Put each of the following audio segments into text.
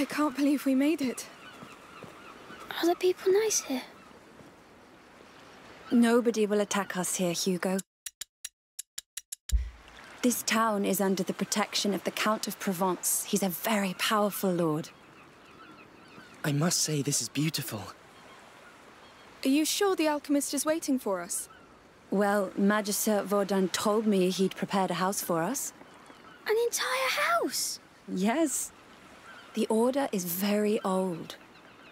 I can't believe we made it. Are the people nice here? Nobody will attack us here, Hugo. This town is under the protection of the Count of Provence. He's a very powerful lord. I must say this is beautiful. Are you sure the alchemist is waiting for us? Well, Magister Vaudin told me he'd prepared a house for us. An entire house? Yes. The Order is very old.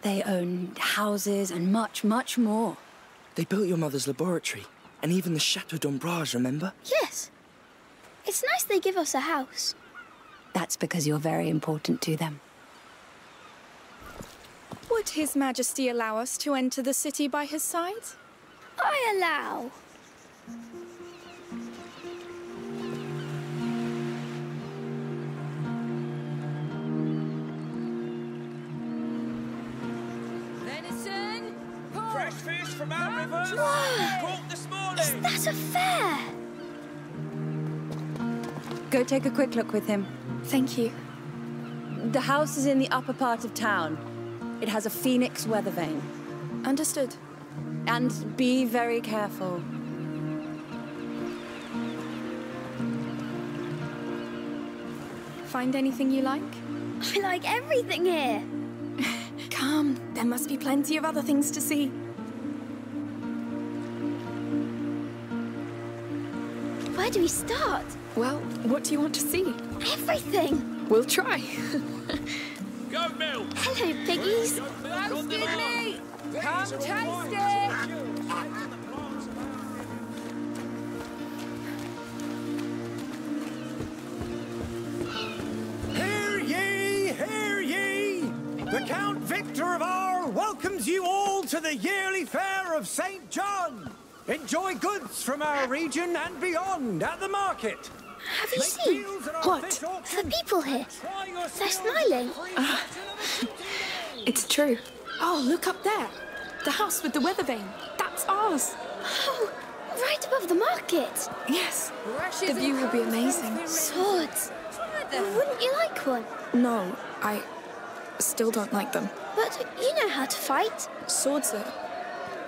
They own houses and much, much more. They built your mother's laboratory, and even the Chateau d'Ombrage, remember? Yes. It's nice they give us a house. That's because you're very important to them. Would His Majesty allow us to enter the city by his side? I allow. Fresh fish from our river. Whoa! Caught this Is that a fair? Go take a quick look with him. Thank you. The house is in the upper part of town. It has a phoenix weather vane. Understood. And be very careful. Find anything you like? I like everything here. Come, there must be plenty of other things to see. Where do we start? Well, what do you want to see? Everything. We'll try. Go, milk. Hello, piggies. Roasted meat! Come taste it! Ye, hear ye! The Count Victor of Arles welcomes you all to the yearly fair of St. John. Enjoy goods from our region and beyond at the market. Have you Make seen? deals at our What? fish The people here. They're smiling. for free Ah. It's true. Oh, look up there. The house with the weather vane. That's ours. Oh, right above the market. Yes. The view and will be amazing. Swords. Wouldn't you like one? No, I still don't like them. But you know how to fight. Swords are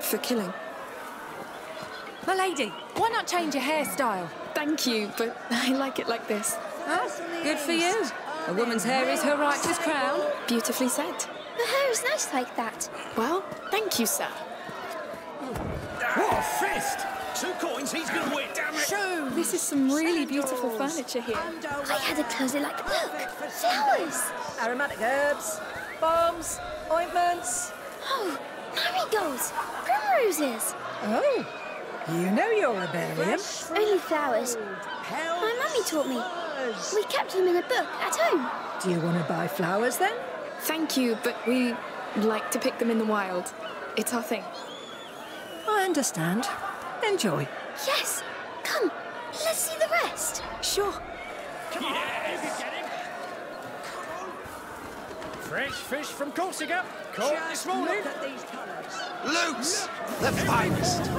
for killing. My lady, why not change your hairstyle? Thank you, but I like it like this. Huh? Good for you. A woman's hair is her righteous crown. Beautifully said. The hair is nice like that. Well, thank you, sir. What a fist! Two coins, he's gonna win. Damn it! This is some really beautiful furniture here. I had a closet like look, flowers. Aromatic herbs, bombs, ointments. Oh, marigolds, primroses. Oh, you know you're a barium. Only flowers. My mummy taught me. We kept them in a book at home. Do you want to buy flowers then? Thank you, but we like to pick them in the wild. It's our thing. I understand. Enjoy. Yes. Come, let's see the rest. Sure. Come on. Fresh fish from Corsica. Caught this morning. Luke's the finest.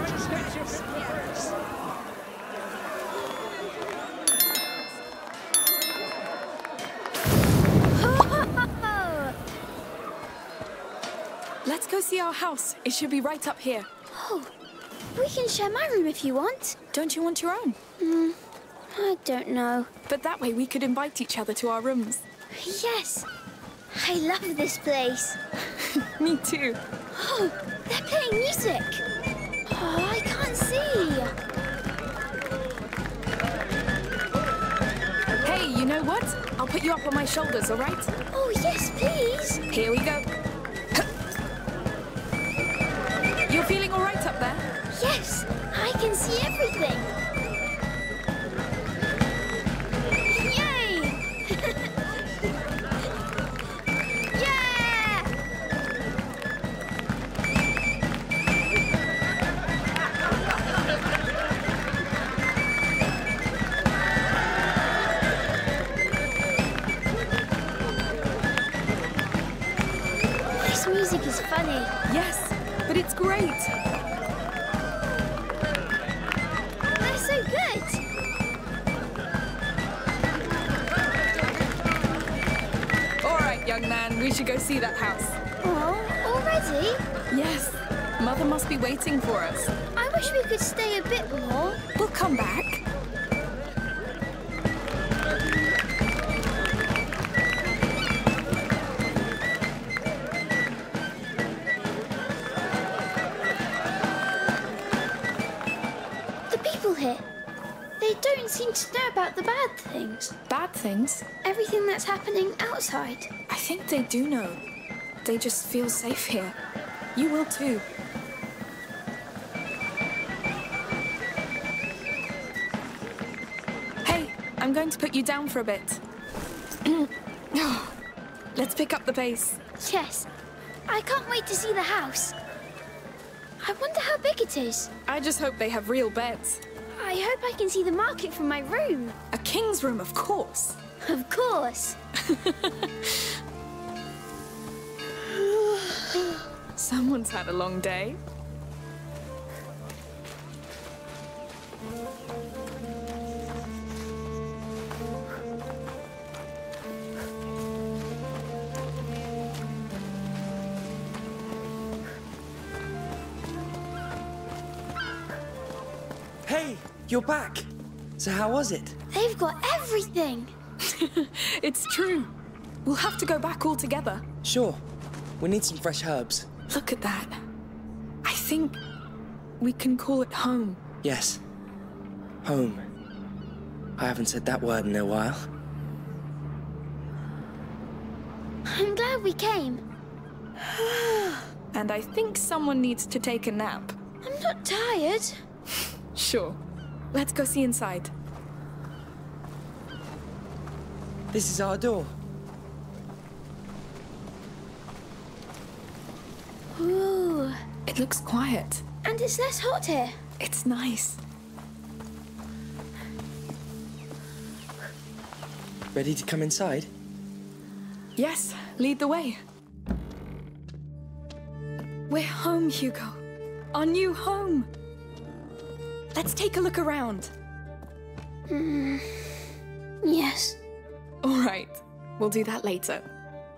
Let's go see our house. It should be right up here. Oh, we can share my room if you want. Don't you want your own? Hmm, I don't know. But that way we could invite each other to our rooms. Yes. I love this place. Me too. Oh, they're playing music. Oh, I can't see. Hey, you know what? I'll put you up on my shoulders, all right? Oh, yes, please. Here we go. You're feeling all right up there? Yes, I can see everything. See that house. Oh, already? Yes. Mother must be waiting for us. I wish we could stay a bit more. We'll come back. The people here, they don't seem to know about the bad things. Bad things? Everything that's happening outside. I think they do know. They just feel safe here. You will too. Hey, I'm going to put you down for a bit. Let's pick up the pace. Yes. I can't wait to see the house. I wonder how big it is. I just hope they have real beds. I hope I can see the market from my room. A king's room, of course. Of course. Someone's had a long day. Hey, you're back. So how was it? They've got everything. It's true. We'll have to go back all together. Sure. We need some fresh herbs. Look at that. I think we can call it home. Yes. Home. I haven't said that word in a while. I'm glad we came. And I think someone needs to take a nap. I'm not tired. Sure. Let's go see inside. This is our door. Ooh. It looks quiet. And it's less hot here. It's nice. Ready to come inside? Yes, lead the way. We're home, Hugo. Our new home. Let's take a look around. Hmm. Yes. All right, we'll do that later.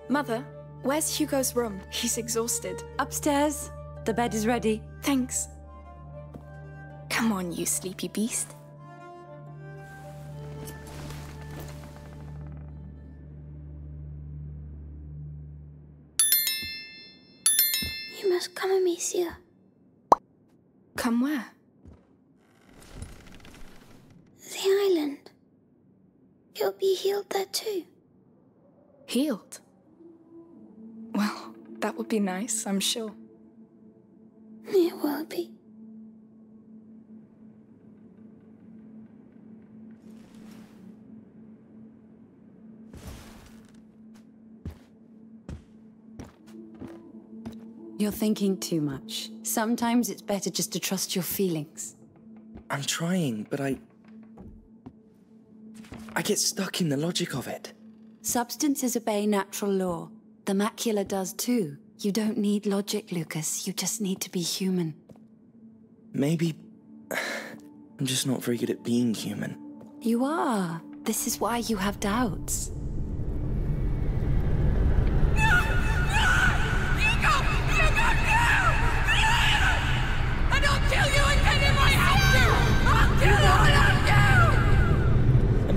Mother, where's Hugo's room? He's exhausted. Upstairs. The bed is ready. Thanks. Come on, you sleepy beast. You must come, Amicia. Come where? The island. You'll be healed there too. Healed. Well, that would be nice, I'm sure. It will be. You're thinking too much. Sometimes it's better just to trust your feelings. I'm trying, but I. I get stuck in the logic of it. Substances obey natural law. The macula does too. You don't need logic, Lucas. You just need to be human. Maybe. I'm just not very good at being human. You are. This is why you have doubts.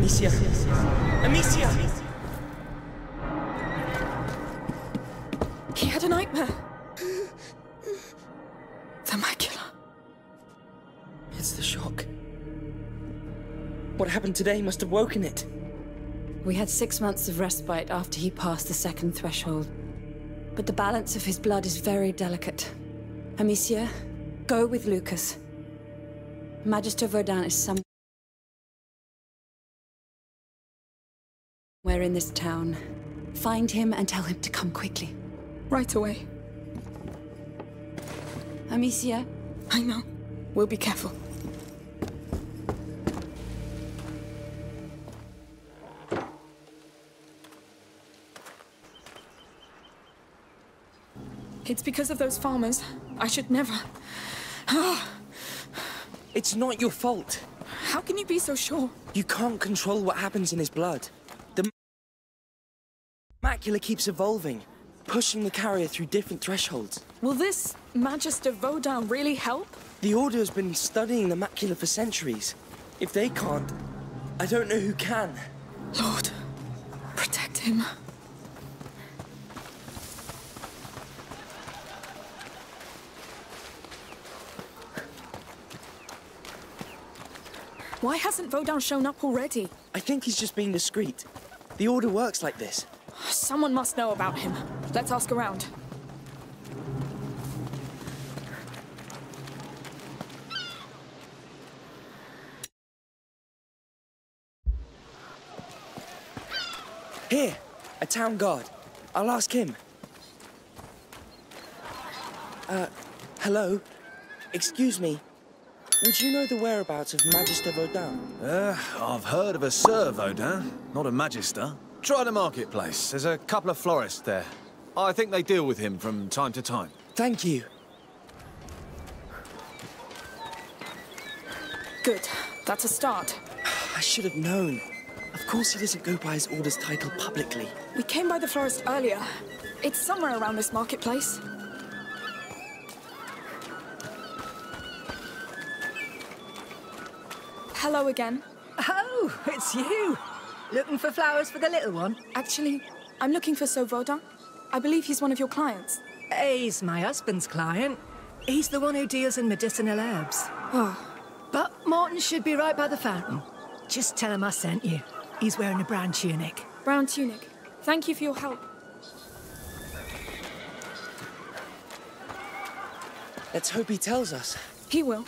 Amicia! Amicia! He had a nightmare. the macula. It's the shock. What happened today must have woken it. We had six months of respite after he passed the second threshold. But the balance of his blood is very delicate. Amicia, go with Lucas. Magister Vaudin is somewhere in this town. Find him and tell him to come quickly. Right away. Amicia, I know. We'll be careful. It's because of those farmers. I should never. Ah! It's not your fault. How can you be so sure? You can't control what happens in his blood. The macula keeps evolving, pushing the carrier through different thresholds. Will this Magister Vaudin really help? The Order has been studying the macula for centuries. If they can't, I don't know who can. Lord, protect him. Why hasn't Vaudin shown up already? I think he's just being discreet. The Order works like this. Someone must know about him. Let's ask around. Here, a town guard. I'll ask him. Uh, hello? Excuse me. Would you know the whereabouts of Magister Vaudin? Uh, I've heard of a Sir Vaudin, not a Magister. Try the marketplace. There's a couple of florists there. I think they deal with him from time to time. Thank you. Good. That's a start. I should have known. Of course he doesn't go by his order's title publicly. We came by the florist earlier. It's somewhere around this marketplace. Hello again. Oh, it's you. Looking for flowers for the little one? Actually, I'm looking for Sir Vaudin. I believe he's one of your clients. He's my husband's client. He's the one who deals in medicinal herbs. Oh, But Martin should be right by the fountain. Just tell him I sent you. He's wearing a brown tunic. brown tunic. Thank you for your help. Let's hope he tells us. He will.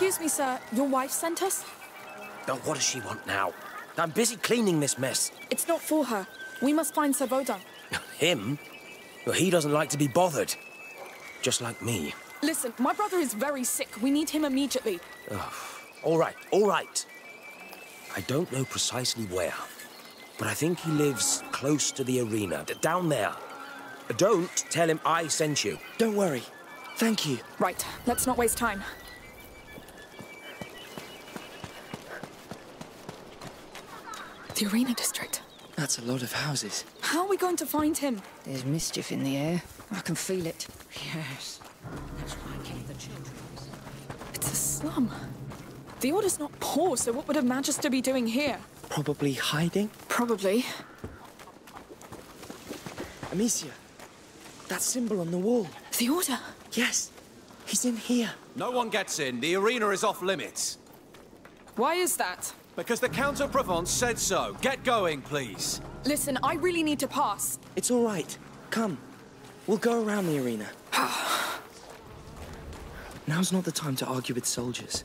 Excuse me, sir. Your wife sent us? Oh, what does she want now? I'm busy cleaning this mess. It's not for her. We must find Sir Vaudin. Him? Well, he doesn't like to be bothered. Just like me. Listen, my brother is very sick. We need him immediately. All right, all right. I don't know precisely where, but I think he lives close to the arena, d- down there. Don't tell him I sent you. Don't worry. Thank you. Right, let's not waste time. The arena district. That's a lot of houses. How are we going to find him? There's mischief in the air. I can feel it. Yes. That's why I keep the children. It's a slum. The Order's not poor, so what would a Magister be doing here? Probably hiding. Probably. Amicia, that symbol on the wall. The Order? Yes, he's in here. No one gets in. The arena is off limits. Why is that? Because the Count of Provence said so. Get going, please. Listen, I really need to pass. It's all right. Come. We'll go around the arena. Now's not the time to argue with soldiers.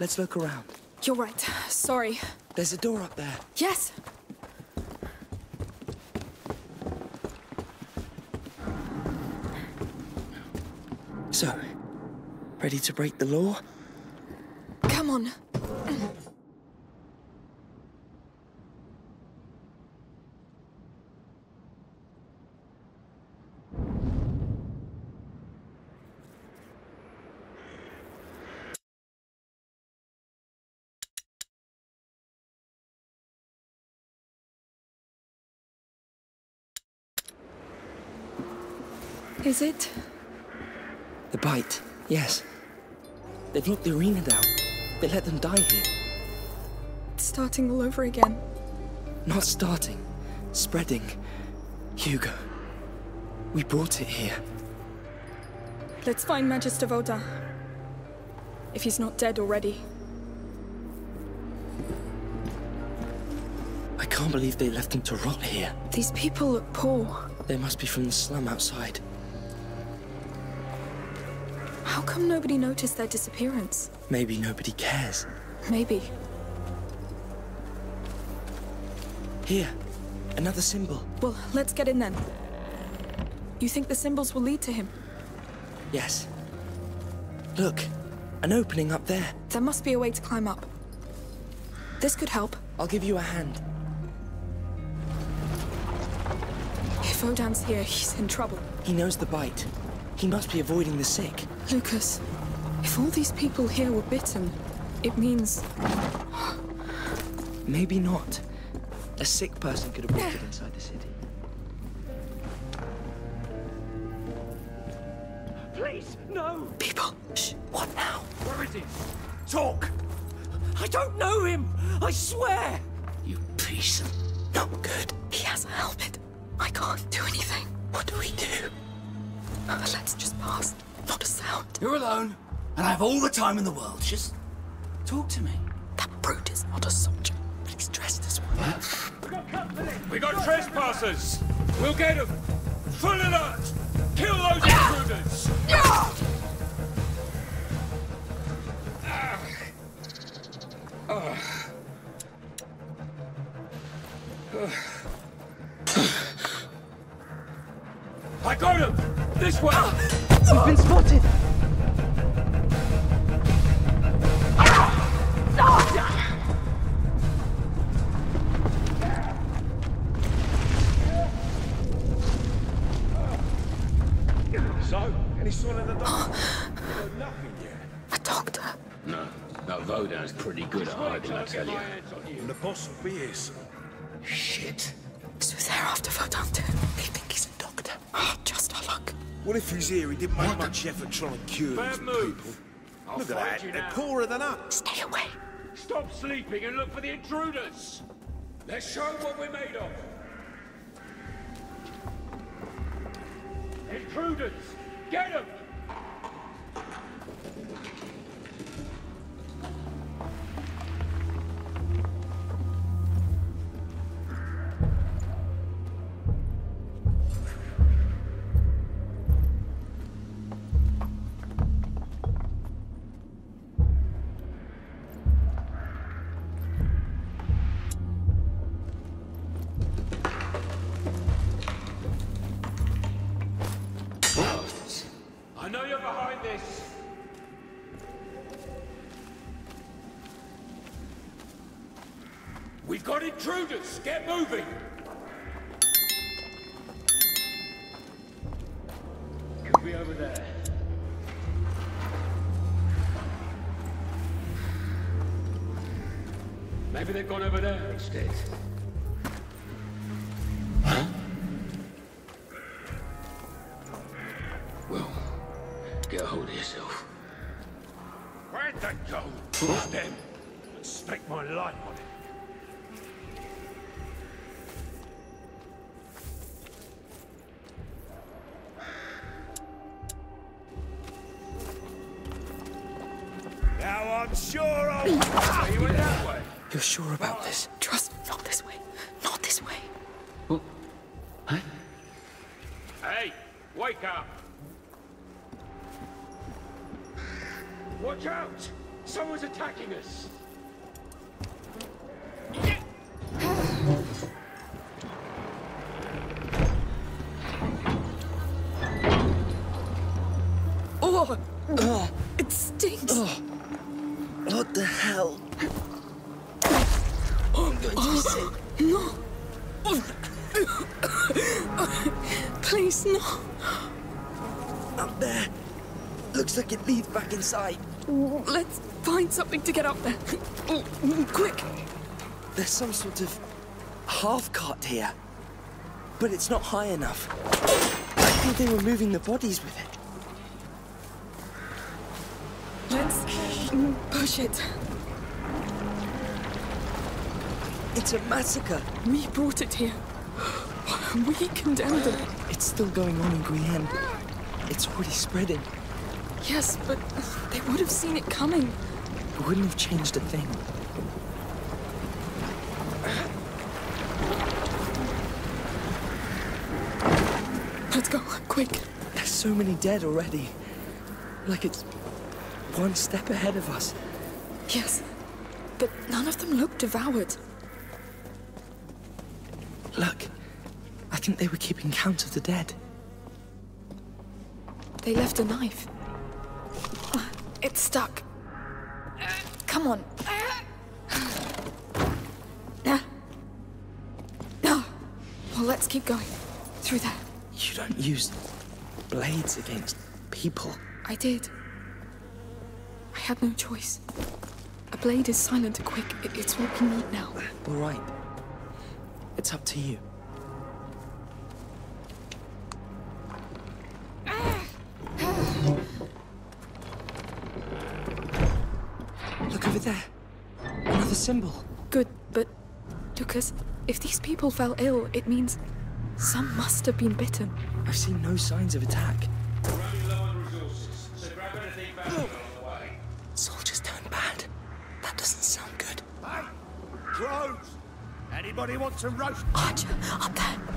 Let's look around. You're right. Sorry. There's a door up there. Yes. So, ready to break the law? Come on. Is it? The bite, yes. They've locked the arena down. They let them die here. It's starting all over again. Not starting, spreading. Hugo, we brought it here. Let's find Magister Vaudin. If he's not dead already. I can't believe they left him to rot here. These people look poor. They must be from the slum outside. How come nobody noticed their disappearance? Maybe nobody cares. Maybe. Here, another symbol. Well, let's get in then. You think the symbols will lead to him? Yes. Look, an opening up there. There must be a way to climb up. This could help. I'll give you a hand. If Vaudin's here, he's in trouble. He knows the bite. He must be avoiding the sick. Lucas, if all these people here were bitten, It means Maybe not. A sick person could have walked inside the city. Please, no! People, shh. What now? Where is he? Talk! I don't know him! I swear! You piece of not good. he has a helmet. I can't do anything. What do we do? Let's just pass. Not a sound. You're alone, and I have all the time in the world. Just talk to me. That brute is not a soldier, but he's dressed as one. We got trespassers! We'll get them! Full alert! Kill those intruders! I got him! This way! We've been spotted! So, any sign of the doctor? Nothing yet. A doctor. No, that Vaudin's pretty good at hiding, I tell you. And the boss will be here soon. What if he's here? He didn't make much effort trying to cure Bad these move. people. I'll Look at that. you They're now. poorer than us. Stay away. Stop sleeping and look for the intruders. Let's show what we're made of. Intruders! Get them! They've gone over there instead. Well, get a hold of yourself. Where'd they go? Them. I'd stake my life on it. Now I'm sure I'll... you went that way. You're sure about this? Trust me, not this way. Not this way. Oh. What? Huh? Hey, wake up! Watch out! Someone's attacking us! Something to get up there. Oh, quick. There's some sort of half cart here. But it's not high enough. I think they were moving the bodies with it. Let's mm, push it. It's a massacre. We brought it here. We condemned it. It's still going on in Guyenne. It's already spreading. Yes, but they would have seen it coming. It wouldn't have changed a thing. Let's go, quick. There's so many dead already. Like it's one step ahead of us. Yes, but none of them look devoured. Look, I think they were keeping count of the dead. They left a knife. It's stuck. Come on. No. Well, let's keep going. Through there. You don't use blades against people. I did. I had no choice. A blade is silent and quick. It's what we need now. All right. It's up to you. Look over there. Another symbol. Good, but Lucas, if these people fell ill, it means some must have been bitten. I've seen no signs of attack. Soldiers turned bad. That doesn't sound good. Hey, crows! Anybody want some roast? Archer, up there.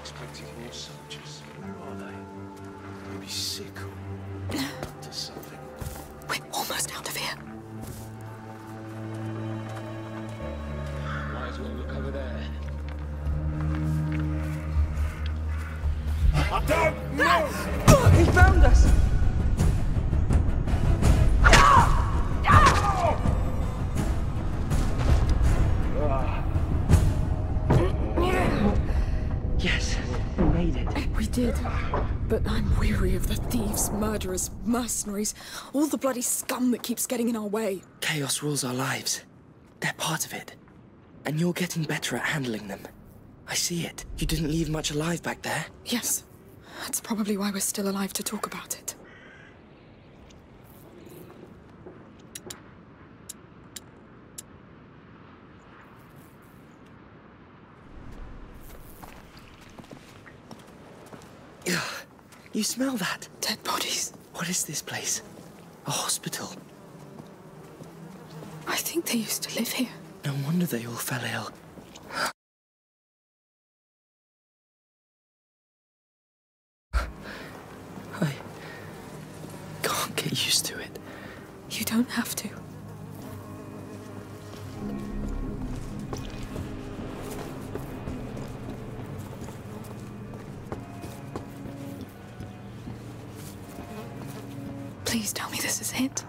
I expected more soldiers. Where are they? Maybe sick or to something. We're almost out of here. Murderers, mercenaries, all the bloody scum that keeps getting in our way. Chaos rules our lives. They're part of it. And you're getting better at handling them. I see it. You didn't leave much alive back there. Yes. That's probably why we're still alive to talk about it. Ugh. You smell that? Dead bodies. What is this place? A hospital. I think they used to live here. No wonder they all fell ill. I can't get used to it. You don't have to. Please tell me this is it.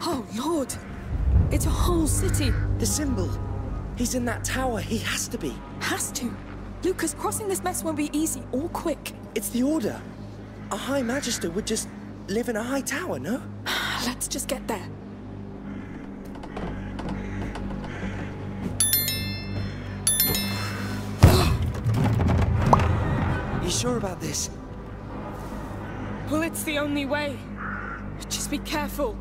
Oh, Lord! It's a whole city! The symbol! He's in that tower. He has to be. Has to. Lucas, crossing this mess won't be easy or quick. It's the Order. A High Magister would just live in a high tower, no? Let's just get there. Sure about this? Well, it's the only way. Just be careful.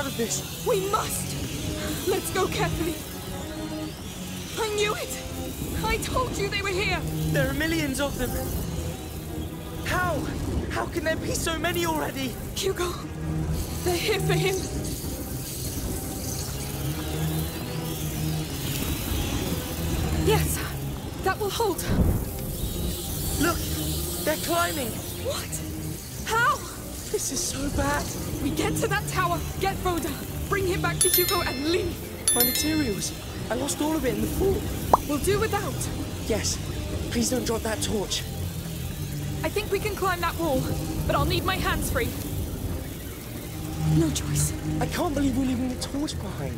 Out of this? We must! Let's go carefully! I knew it! I told you they were here! There are millions of them! How? How can there be so many already? Hugo! They're here for him! Yes! That will hold! Look! They're climbing! What? This is so bad! We get to that tower, get Rhoda, bring him back to Hugo and leave! My materials! I lost all of it in the fall! We'll do without! Yes. Please don't drop that torch. I think we can climb that wall, but I'll need my hands free. No choice. I can't believe we're leaving the torch behind.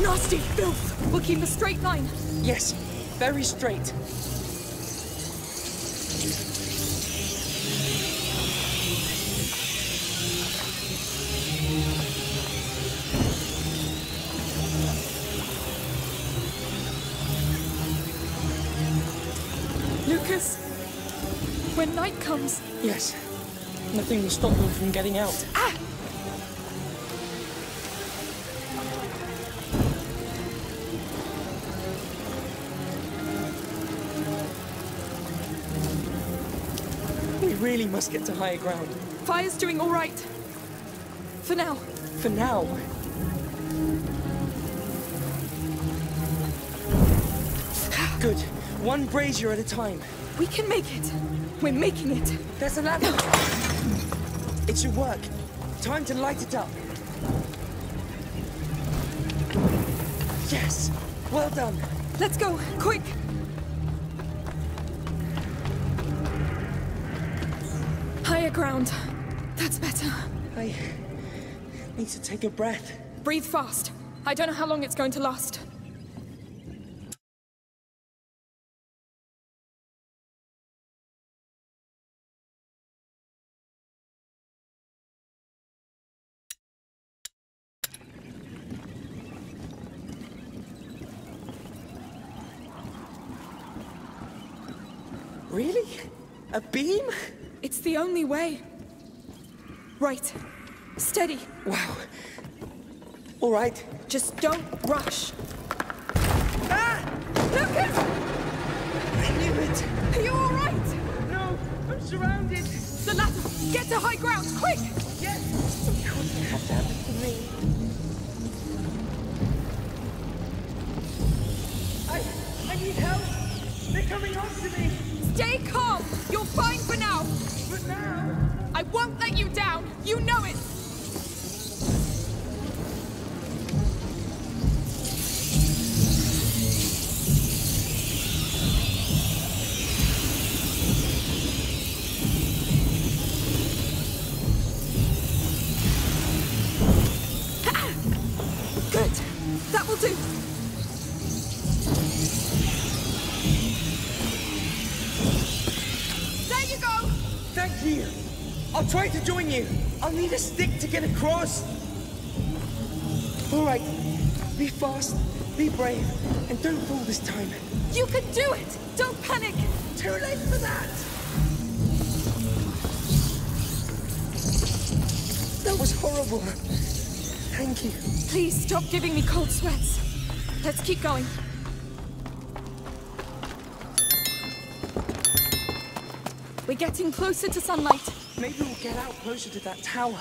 Nasty filth! We'll keep a straight line. Yes, very straight. Nothing will stop them from getting out. ah! We really must get to higher ground. Fire's doing all right. For now. For now. Good. One brazier at a time. We can make it. We're making it. There's a ladder. It should work. Time to light it up. Yes. Well done. Let's go, quick. Higher ground. That's better. I need to take a breath. Breathe fast. I don't know how long it's going to last. Really? A beam? It's the only way. Right. Steady. Wow. All right. Just don't rush. Ah! Lucas! I knew it. Are you all right? No, I'm surrounded. The ladder. Get to high ground, quick! Yes. Of course it has to happen to me. I, I need help. They're coming after me. Stay calm. You're fine for now. But now. I won't let you down. You know it. Join you. I'll need a stick to get across. All right. Be fast, be brave, and don't fall this time. You can do it! Don't panic! Too late for that! That was horrible. Thank you. Please stop giving me cold sweats. Let's keep going. We're getting closer to sunlight. Maybe we'll get out closer to that tower.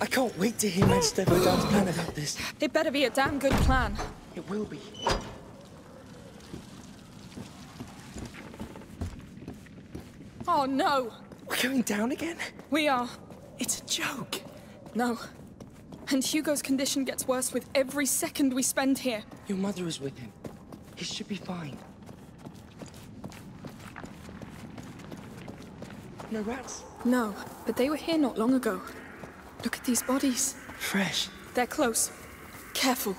I can't wait to hear Master Vaudin's plan about this. It better be a damn good plan. It will be. Oh no! We're going down again? We are. It's a joke. No. And Hugo's condition gets worse with every second we spend here. Your mother is with him. He should be fine. No rats? No, but they were here not long ago. Look at these bodies. Fresh. They're close. Careful.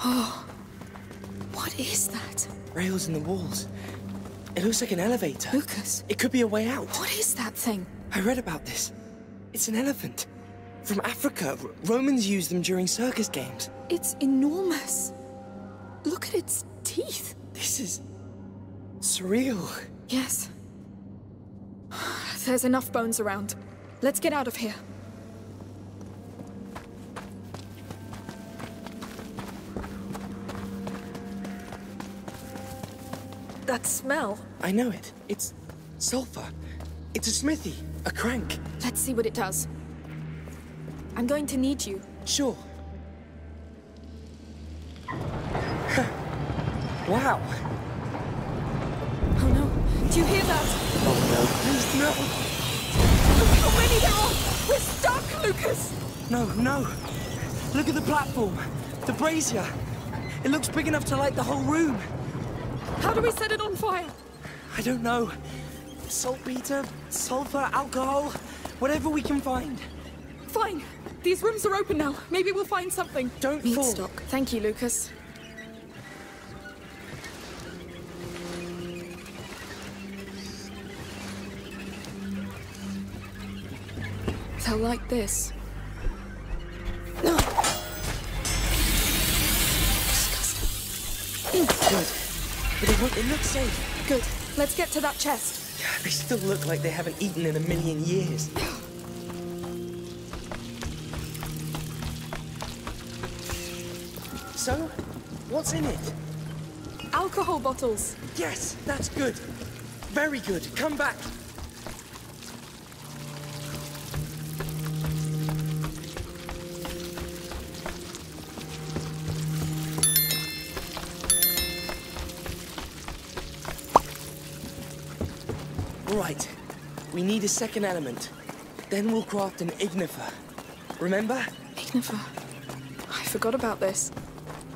Oh. What is that? Rails in the walls. It looks like an elevator. Lucas. It could be a way out. What is that thing? I read about this. It's an elephant. From Africa. R Romans used them during circus games. It's enormous. Look at its teeth. This is... surreal. Yes. There's enough bones around. Let's get out of here. That smell. I know it. It's sulfur. It's a smithy, a crank. Let's see what it does. I'm going to need you. Sure. Wow. Oh no. Do you hear that? Oh no. Please, no. Look how many there are! We're stuck, Lucas! No, no. Look at the platform. The brazier. It looks big enough to light the whole room. How do we set it on fire? I don't know. Saltpeter, sulfur, alcohol, whatever we can find. Fine. These rooms are open now. Maybe we'll find something. Don't Meat fall. stock. Thank you, Lucas. They'll like this. No. Disgusting! Good. But it, won't- it looks safe. Good. Let's get to that chest. Yeah, they still look like they haven't eaten in a million years. So, what's in it? Alcohol bottles. Yes, that's good. Very good. Come back. We need a second element. Then we'll craft an ignifer. Remember? Ignifer. I forgot about this.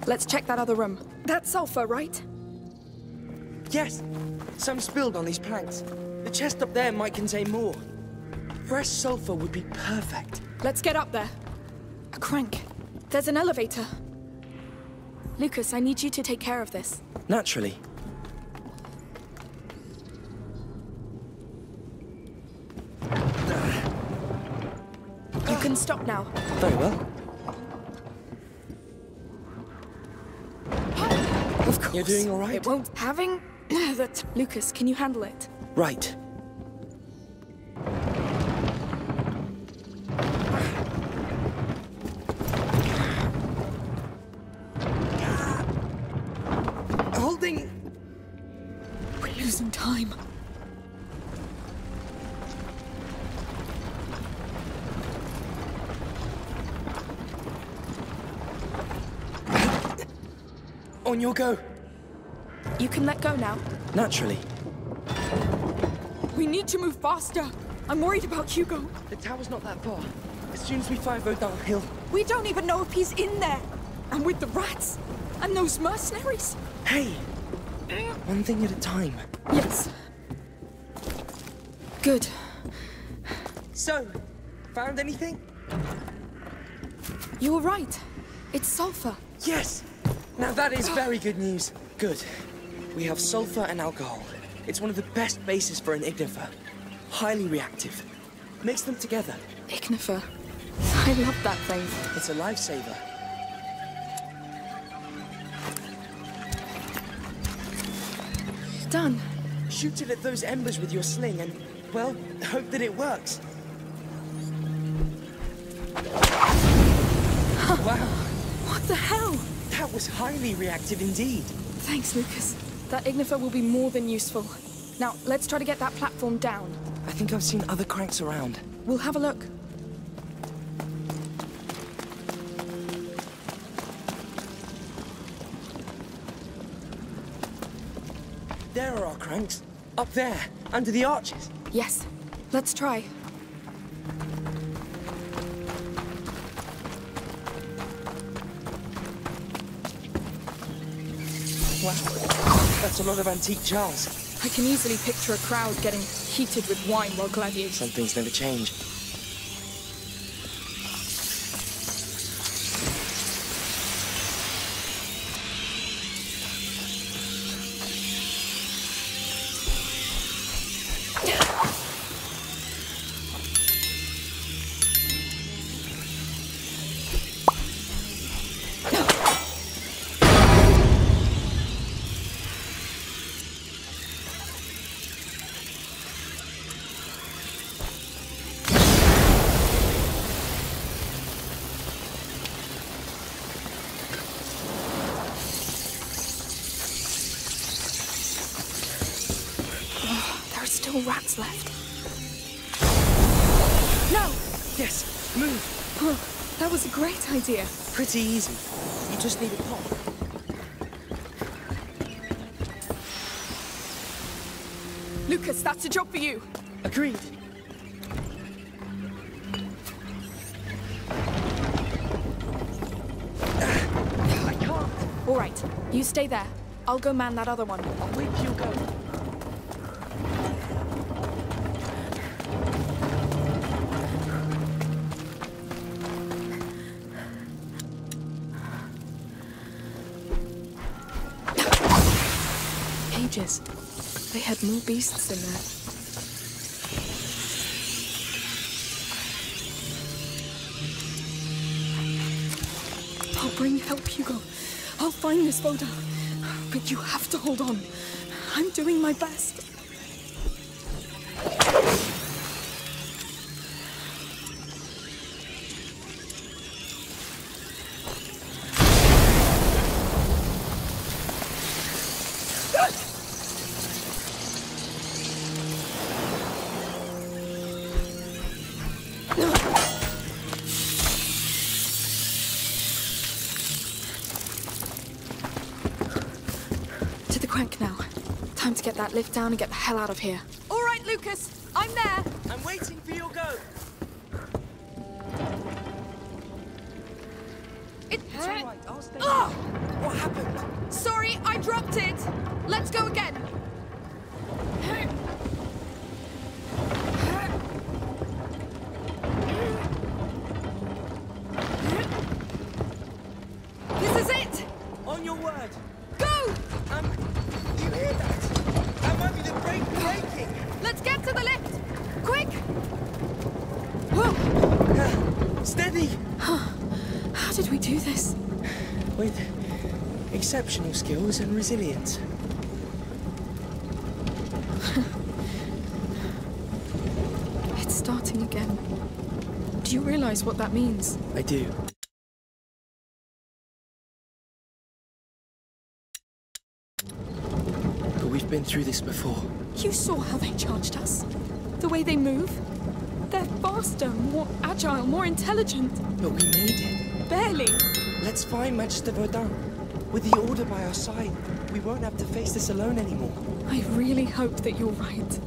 Let's check that other room. That's sulfur, right? Yes. Some spilled on these planks. The chest up there might contain more. Fresh sulfur would be perfect. Let's get up there. A crank. There's an elevator. Lucas, I need you to take care of this. Naturally. Can stop now. Very well. Of course. You're doing all right? It won't. Having that. Lucas, can you handle it? Right. Holding. On your go. You can let go now. Naturally. We need to move faster. I'm worried about Hugo. The tower's not that far. As soon as we find Vaudin Hill. We don't even know if he's in there. And with the rats. And those mercenaries. Hey! One thing at a time. Yes. Good. So, found anything? You were right. It's sulfur. Yes! Now that is very good news. Good. We have sulfur and alcohol. It's one of the best bases for an ignifer. Highly reactive. Mix them together. Ignifer. I love that thing. It's a lifesaver. Done. Shoot it at those embers with your sling and, well, hope that it works. wow. What the hell? Was highly reactive indeed. Thanks, Lucas. That ignifer will be more than useful. Now, let's try to get that platform down. I think I've seen other cranks around. We'll have a look. There are our cranks. Up there, under the arches. Yes. Let's try. That's a lot of antique jars. I can easily picture a crowd getting heated with wine while gladiating. Some things never change. Pretty easy. You just need a pop. Lucas, that's a job for you. Agreed. I can't. All right, you stay there. I'll go man that other one. I'll wait you go. Beasts in there. I'll bring help, Hugo. I'll find this photo. But you have to hold on. I'm doing my best. Crank now. Time to get that lift down and get the hell out of here. All right, Lucas. I'm there. I'm waiting for your go. It... It's all right. I'll stay. Ah! What happened? Sorry, I dropped it. Let's go again. Skills and resilience. It's starting again. Do you realize what that means? I do. But we've been through this before. You saw how they charged us. The way they move. They're faster, more agile, more intelligent. But we made it. Barely. Let's find Magister Vaudin. With the Order by our side, we won't have to face this alone anymore. I really hope that you're right.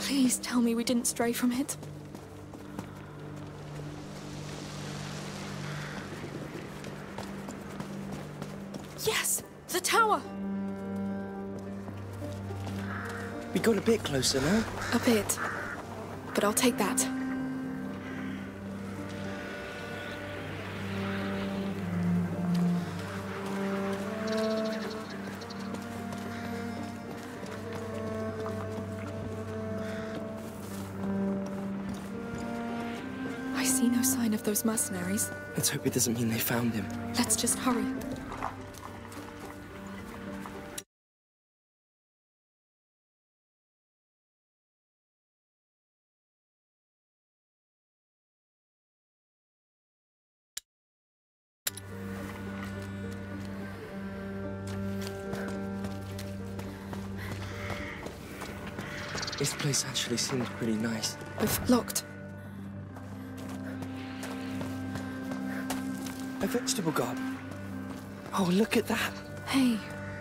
Please tell me we didn't stray from it. Got a bit closer now. A bit. But I'll take that. I see no sign of those mercenaries. Let's hope it doesn't mean they found him. Let's just hurry. Actually seems pretty nice. We've locked. A vegetable garden. Oh, look at that. Hey,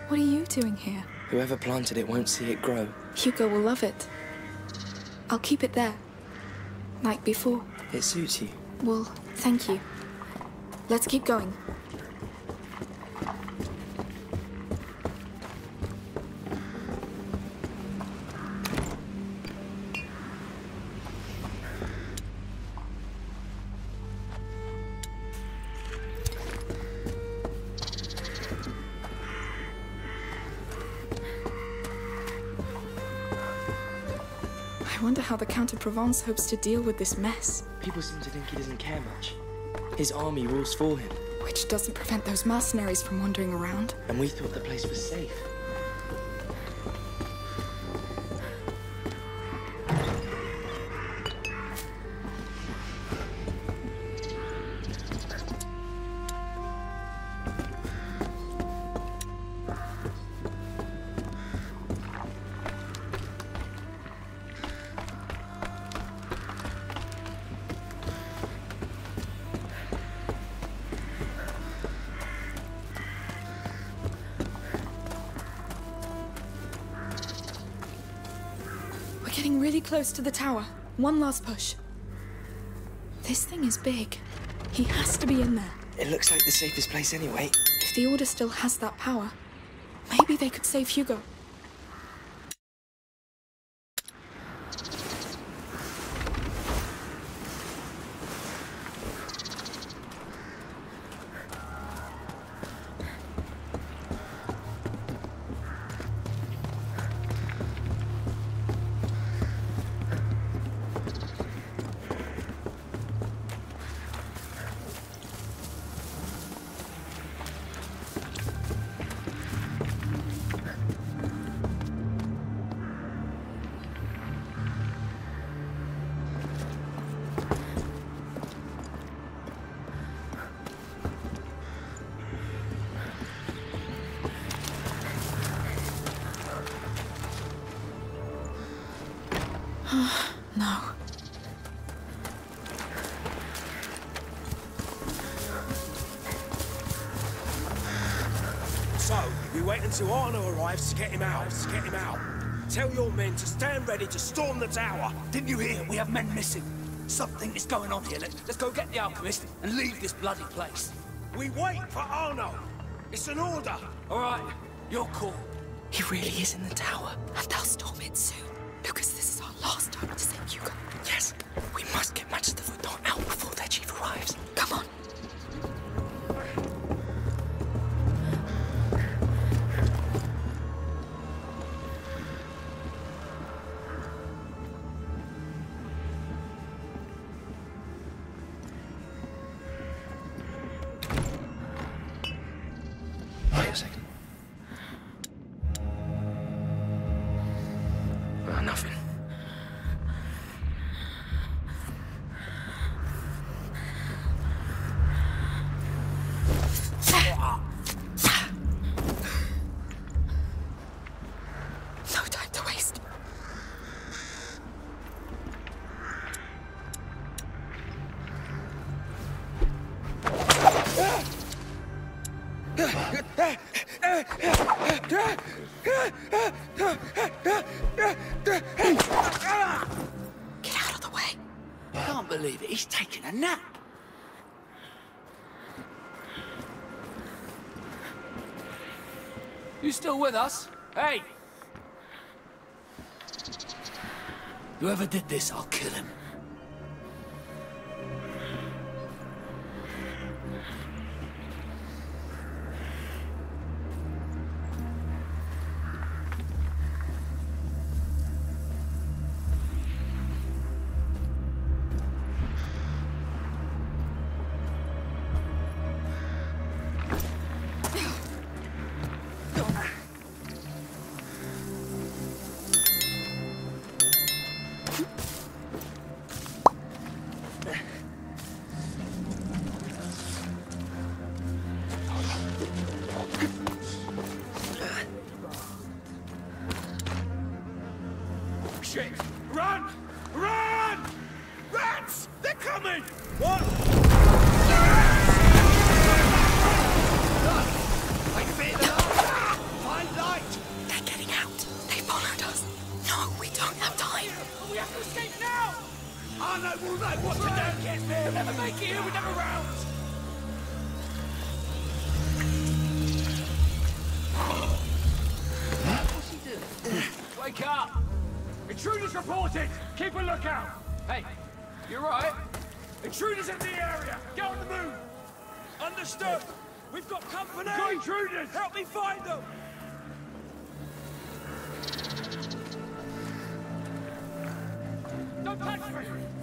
what are you doing here? Whoever planted it won't see it grow. Hugo will love it. I'll keep it there. Like before. It suits you. Well, thank you. Let's keep going. Of Provence hopes to deal with this mess. People seem to think he doesn't care much. His army rules for him, Which doesn't prevent those mercenaries from wandering around. and we thought the place was safe. Close to the tower. One last push. This thing is big. He has to be in there. It looks like the safest place anyway. If the Order still has that power, maybe they could save Hugo. Arno arrives to get him out. To get him out. Tell your men to stand ready to storm the tower. Didn't you hear? We have men missing. Something is going on here. Let, us go get the alchemist and leave this bloody place. We wait for Arno. It's an order. All right, your call. He really is in the tower. And they'll storm it soon. with us? Hey! Whoever did this, I'll kill him. Don't touch me!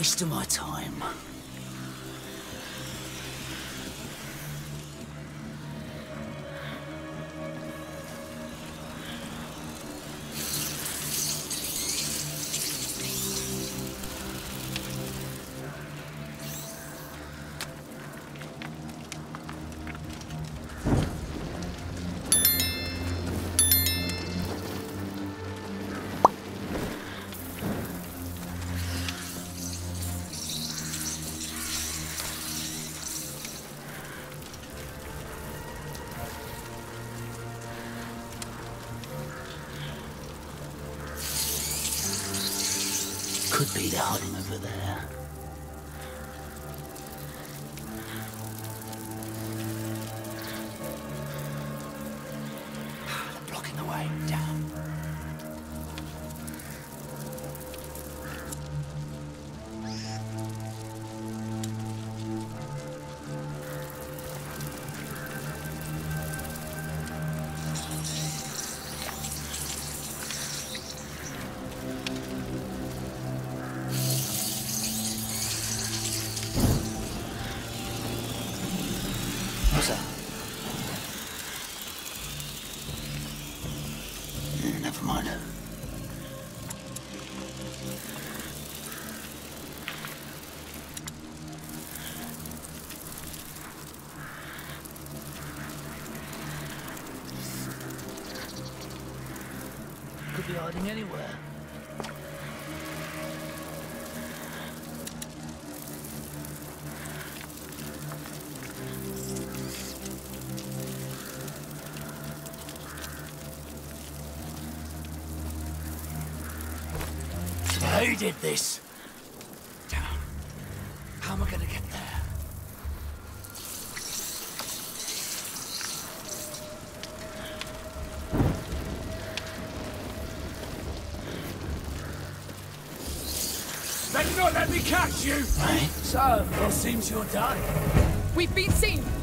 Wasting my time. Could be needed this. Damn. How am I gonna get there? Better not let me catch you! So, it seems you're done. We've been seen!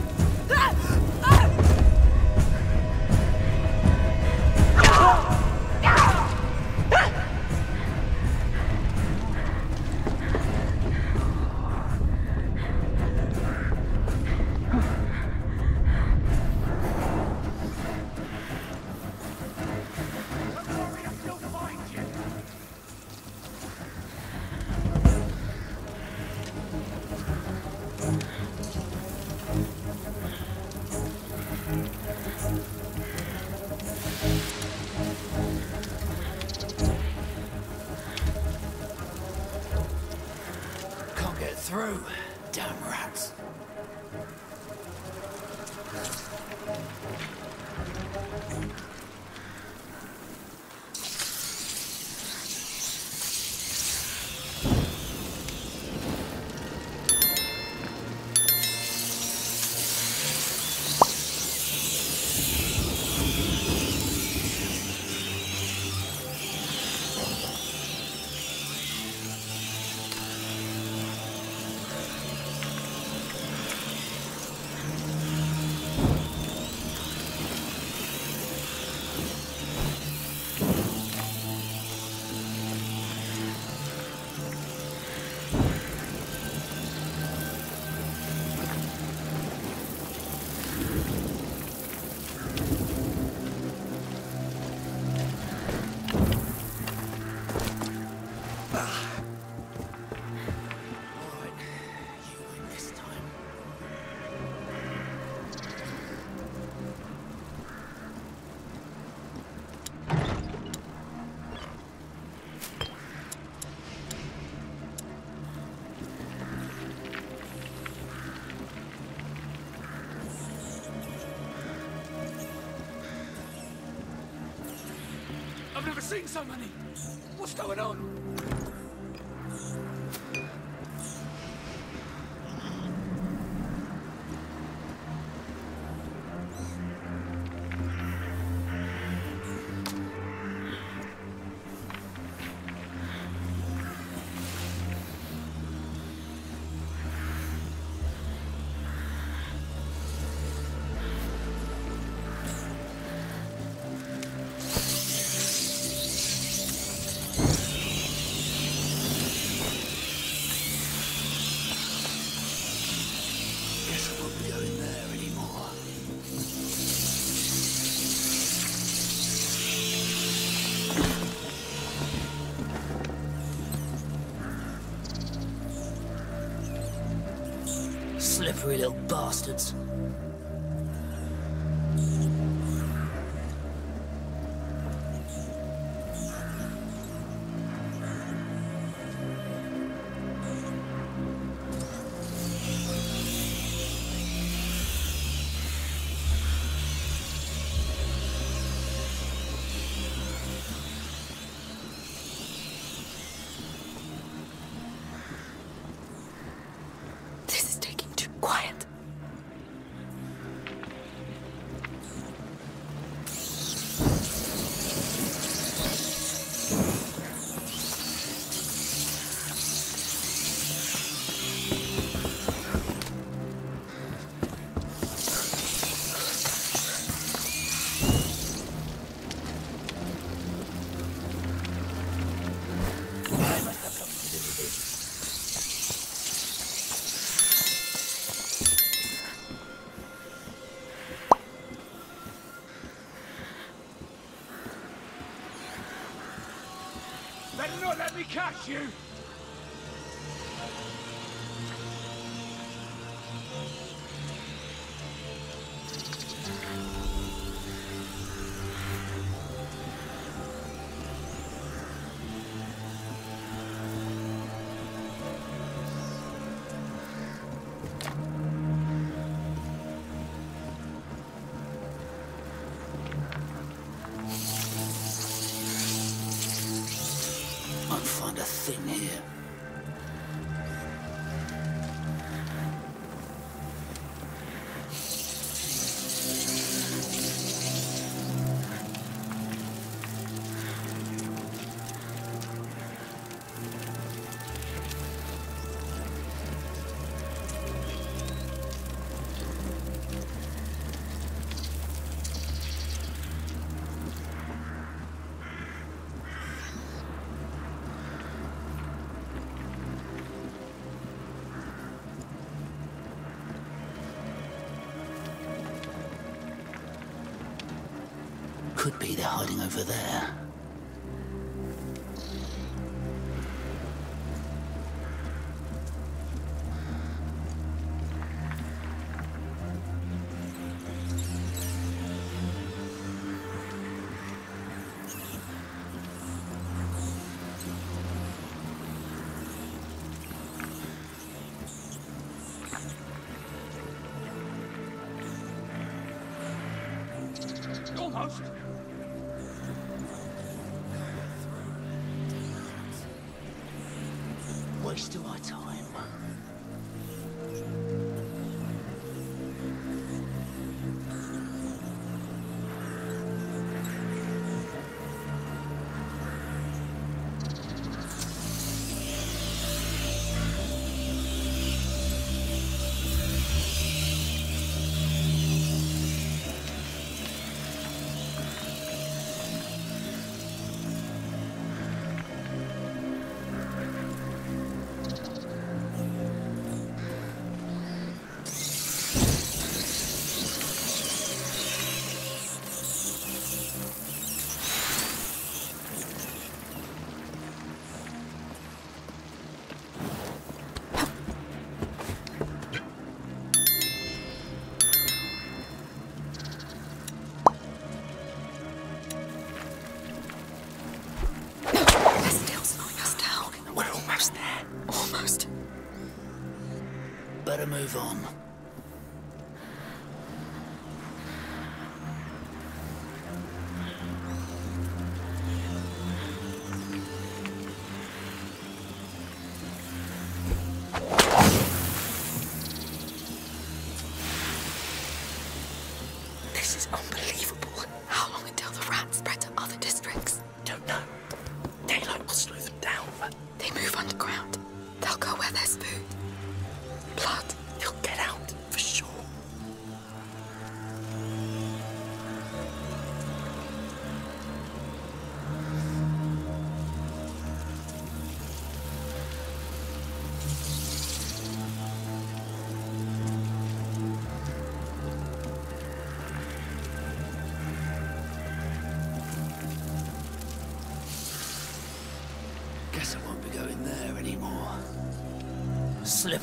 I've never seen so many. What's going on? Better not let me catch you! Could be they're hiding over there.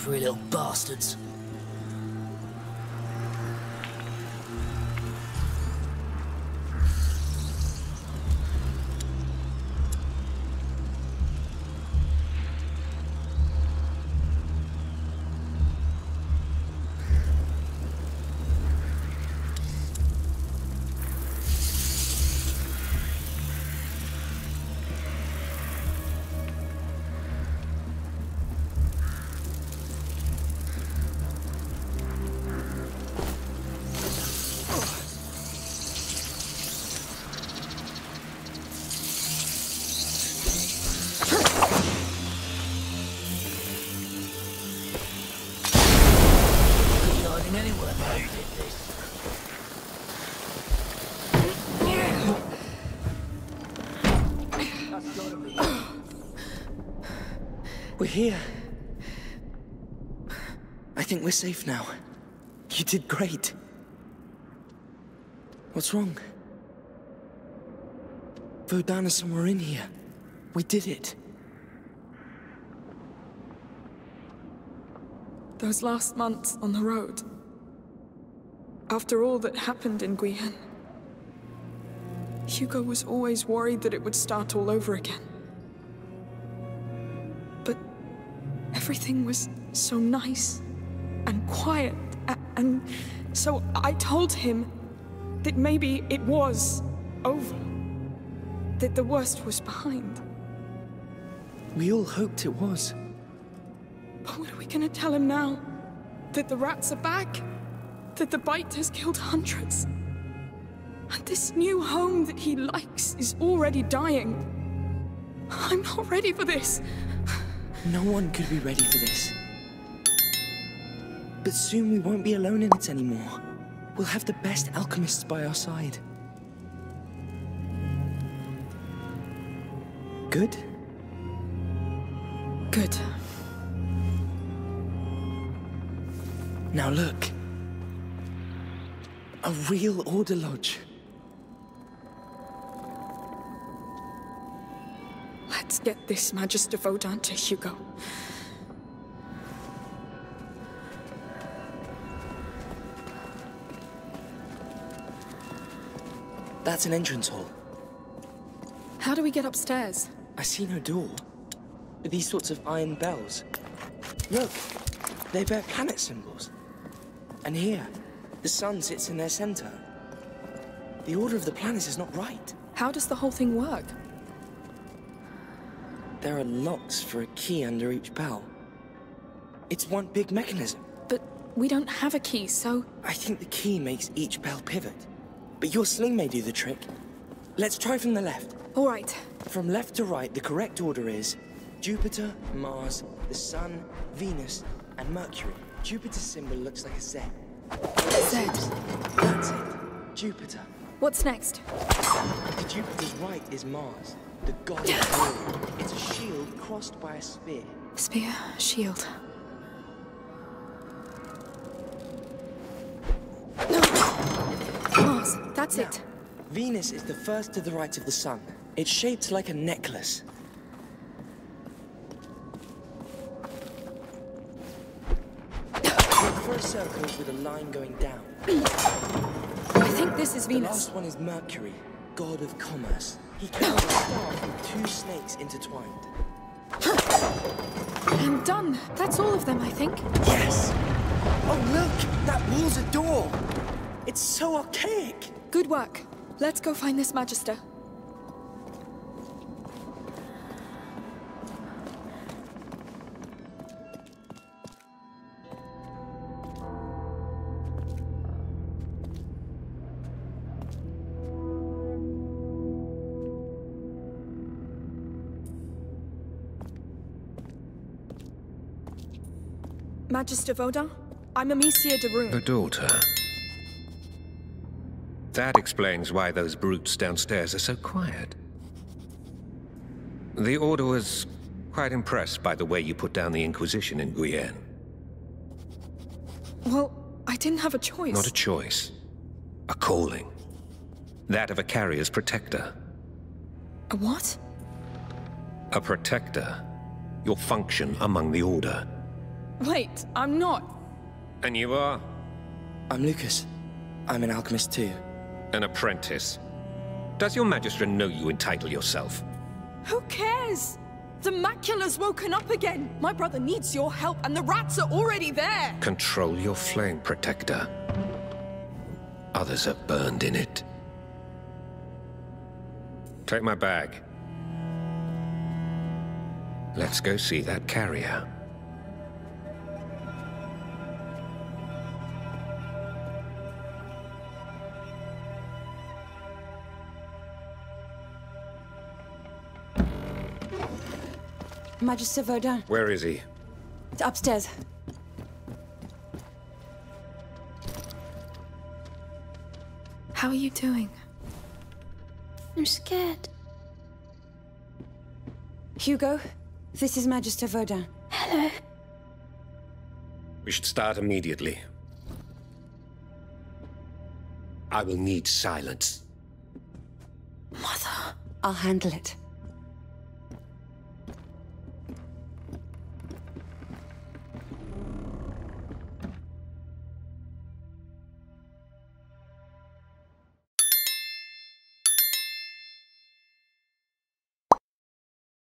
Slippery little bastards. Here. I think we're safe now. You did great. What's wrong? Vaudin's somewhere in here. We did it. Those last months on the road. After all that happened in Guyenne. Hugo was always worried that it would start all over again. Everything was so nice and quiet. And so I told him that maybe it was over. That the worst was behind. We all hoped it was. But what are we gonna tell him now? That the rats are back? That the bite has killed hundreds? And this new home that he likes is already dying. I'm not ready for this. No one could be ready for this. But soon we won't be alone in it anymore. We'll have the best alchemists by our side. Good? Good. Now look. A real Order Lodge. Get this Magister Vaudin to Hugo. That's an entrance hall. How do we get upstairs? I see no door. But these sorts of iron bells. Look, they bear planet symbols. And here, the sun sits in their center. The order of the planets is not right. How does the whole thing work? There are locks for a key under each bell. It's one big mechanism. But we don't have a key, so... I think the key makes each bell pivot. But your sling may do the trick. Let's try from the left. All right. From left to right, the correct order is Jupiter, Mars, the Sun, Venus, and Mercury. Jupiter's symbol looks like a Z. Z. That's it. Jupiter. What's next? To Jupiter's right is Mars, the god of war. It's a shield crossed by a spear. Spear, shield. No! Mars, that's Now, it. Venus is the first to the right of the sun. It's shaped like a necklace. Look for a circle with a line going down. I think this is The Venus. last one is Mercury, god of commerce. He carries a staff with two snakes intertwined. I'm done. That's all of them, I think. Yes! Oh, look! That wall's a door! It's so archaic! Good work. Let's go find this Magister. Magister Vaudin, I'm Amicia de Rune. The daughter. That explains why those brutes downstairs are so quiet. The Order was quite impressed by the way you put down the Inquisition in Guyenne. Well, I didn't have a choice. Not a choice. A calling. That of a carrier's protector. A what? A protector. Your function among the Order. Wait, I'm not. And you are? I'm Lucas. I'm an alchemist too. An apprentice. Does your Magistrate know you entitle yourself? Who cares? The macula's woken up again. My brother needs your help, and the rats are already there. Control your flame, Protector. Others are burned in it. Take my bag. Let's go see that carrier. Magister Vaudin. Where is he? It's Upstairs. How are you doing? I'm scared. Hugo, this is Magister Vaudin. Hello. We should start immediately. I will need silence. Mother. I'll handle it.